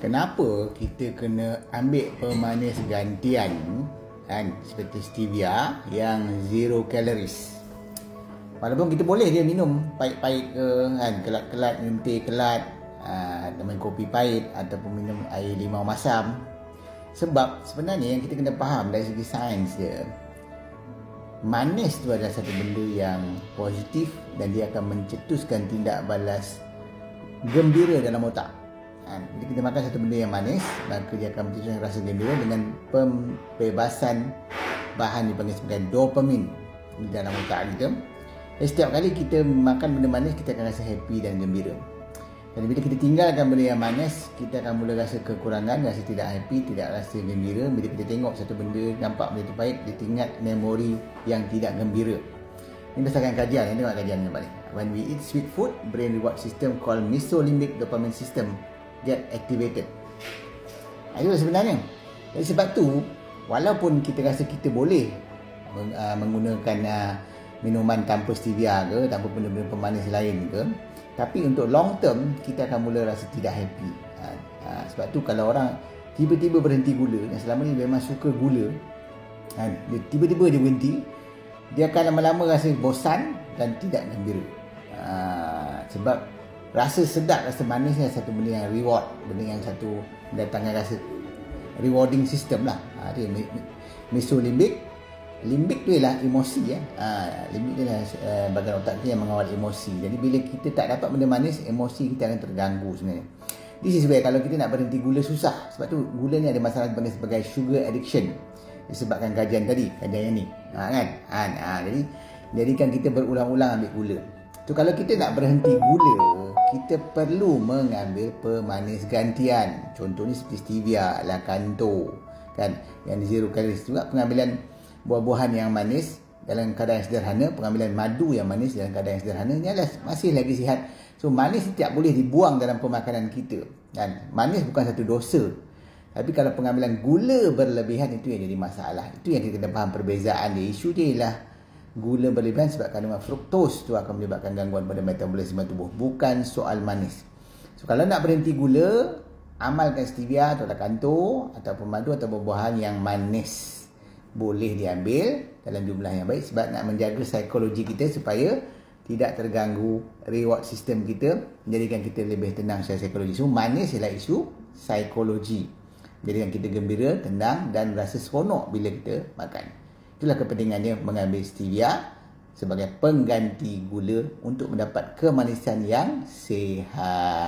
kenapa kita kena ambil pemanis gantian kan? Seperti stevia yang zero calories. Walaupun kita boleh dia minum pahit-pahit ke kan? Kelat-kelat minum teh kelat uh, minum kopi pahit ataupun minum air limau masam. Sebab sebenarnya yang kita kena faham dari segi sains dia manis tu adalah satu benda yang positif dan dia akan mencetuskan tindak balas gembira dalam otak. Ha, jadi kita makan satu benda yang manis maka dia akan mencetuskan rasa gembira dengan pembebasan bahan dipanggil sebagai dopamin di dalam otak kita. Dan setiap kali kita makan benda manis kita akan rasa happy dan gembira. Dan bila kita tinggalkan benda yang manis, kita akan mula rasa kekurangan, rasa tidak happy, tidak rasa gembira. Bila kita tengok satu benda, nampak benda itu baik, dia ingat memori yang tidak gembira. Ini berdasarkan kajian, ini tengok kajian yang balik. When we eat sweet food, brain reward system called mesolimbic dopamine system get activated. Itu sebenarnya. Jadi sebab tu walaupun kita rasa kita boleh uh, menggunakan uh, minuman tanpa stevia ke tanpa benda-benda pemanis lain ke tapi untuk long term kita akan mula rasa tidak happy. Uh, sebab tu kalau orang tiba-tiba berhenti gula yang selama ni memang suka gula kan dia tiba-tiba dia berhenti dia akan lama-lama rasa bosan dan tidak gembira. Sebab rasa sedap rasa manis ni satu benda yang reward benda yang satu mendatangkan rasa rewarding system lah. Ha, dia mesolimbik limbik tu ialah emosi ya. Ha, limbik tu ialah uh, bagian otak kita yang mengawal emosi. Jadi bila kita tak dapat benda manis emosi kita akan terganggu sebenarnya. This is where kalau kita nak berhenti gula susah. Sebab tu gula ni ada masalah sebagai, sebagai sugar addiction. Disebabkan kajian tadi kajian yang ni. Ha, kan? Ha, ha, jadi jadikan kita berulang-ulang ambil gula tu kalau kita nak berhenti gula kita perlu mengambil pemanis gantian. Contohnya seperti stevia, lakanto, kan? Yang zero calories juga pengambilan buah-buahan yang manis dalam keadaan yang sederhana, pengambilan madu yang manis dalam keadaan yang sederhana ini adalah masih lagi sihat. So manis tidak boleh dibuang dalam pemakanan kita. Dan manis bukan satu dosa. Tapi kalau pengambilan gula berlebihan itu yang jadi masalah. Itu yang kita kena faham perbezaan dia. Isu dia ialah gula berlebihan sebab kandungan fruktos tu akan menyebabkan gangguan pada metabolisme tubuh bukan soal manis. So kalau nak berhenti gula amalkan stevia atau lakanto ataupun madu atau buah-buahan yang manis boleh diambil dalam jumlah yang baik sebab nak menjaga psikologi kita supaya tidak terganggu reward system kita menjadikan kita lebih tenang secara psikologi. So manis ialah isu psikologi. Menjadikan kita gembira, tenang dan rasa seronok bila kita makan Itulah kepentingannya mengambil stevia sebagai pengganti gula untuk mendapat kemanisan yang sihat.